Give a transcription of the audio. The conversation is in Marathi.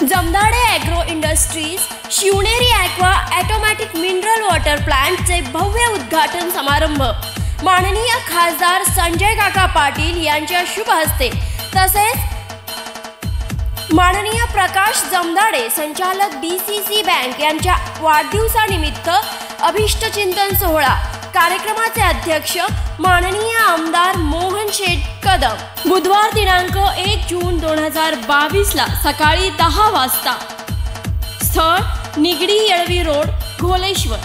Jamdade agro industries Shivneri aqua automatic mineral water प्लांटचे भव्य उद्घाटन समारंभ. माननीय खासदार संजय काका पाटील यांच्या शुभ हस्ते. तसेच माननीय प्रकाश जमदाडे संचालक डी सी सी बँक यांच्या वाढदिवसानिमित्त अभिष्टचिंतन सोहळा. कार्यक्रमाचे अध्यक्ष माननीय आमदार मोहन शेठ कदम. बुधवार दिनांक एक जून दोन हजार बावीसला सकाळी दहा वाजता. स्थळ निगडी येळवी रोड घोलेश्वर.